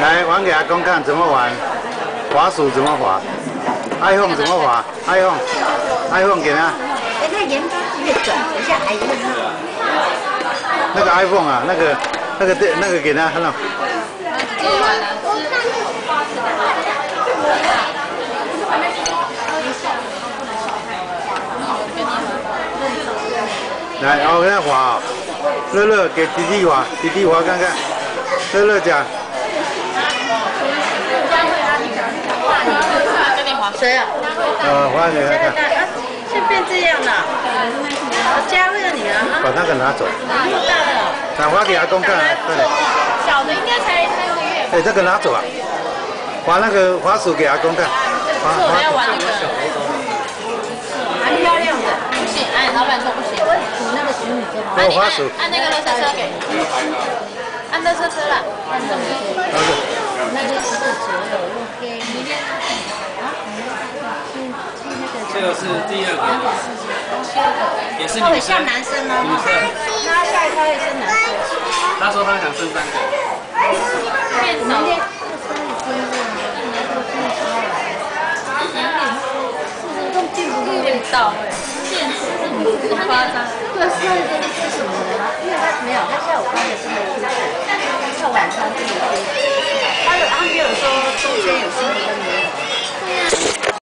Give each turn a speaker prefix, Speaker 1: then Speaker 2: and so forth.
Speaker 1: 来玩给阿公看怎么玩，滑鼠怎么滑，iPhone 怎么滑，iPhone，iPhone 给他。
Speaker 2: 哎，那盐巴越转，一下还越
Speaker 1: 那个 iPhone 啊，那个那个对，那个给他看到。来，我给他滑啊，乐乐给弟弟滑，弟弟滑看看，乐乐讲。
Speaker 2: 谁啊？
Speaker 1: 呃，滑给他看。
Speaker 2: 是变这样了。嘉惠的女儿。
Speaker 1: 把那个拿走。
Speaker 2: 那么大了。
Speaker 1: 拿滑给阿公看。
Speaker 3: 小的应该才三个月。
Speaker 1: 哎，这个拿走啊！把那个滑鼠给阿公看。
Speaker 3: 滑滑。要玩那个。
Speaker 2: 蛮漂亮的。
Speaker 3: 不行，哎，老板说不行。
Speaker 2: 煮那个煮米粥。
Speaker 1: 按滑鼠。
Speaker 3: 按那个乐车车给。按乐车车了。按热车车。那个是折了，用给明天。
Speaker 4: 这个是第二个，也是
Speaker 2: 女生，像男生哦。
Speaker 4: 女生，
Speaker 2: 他下一胎会生男生。
Speaker 4: 他说他想生三个。
Speaker 3: 变少。变到哎，变死，很夸张。
Speaker 2: 对，是那个是什么呢？因为他没有，他下午班也是没出去，他晚上自己休息。他有，他没有说中间有。